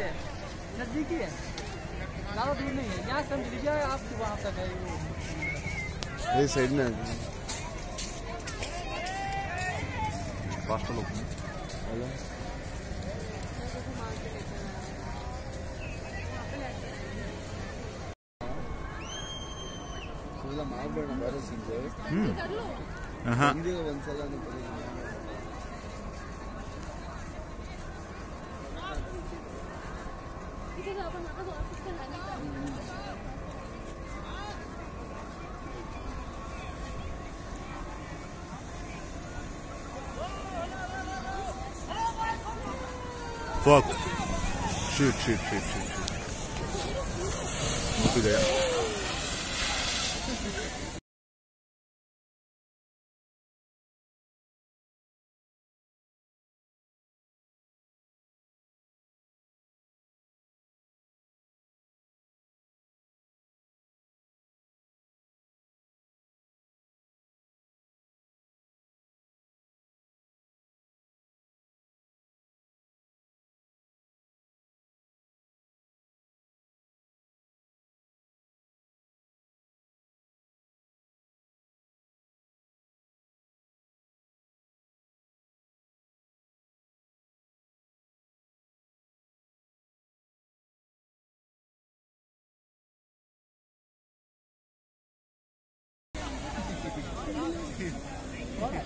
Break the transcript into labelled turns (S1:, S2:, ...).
S1: से नज़दीकी है। ज़्यादा दूर नहीं है। यहाँ समझ लीजिए आप वहाँ तक है।
S2: ये साइड में ಮಾರ್ಬೇಡ ಬರೋ ಸಿಂಗ್ ಹಿಂದಿಗೆ ಒಂದ್ಸಲ
S3: Fuck. Shoot, shoot, shoot, shoot, shoot. Muito bem. What?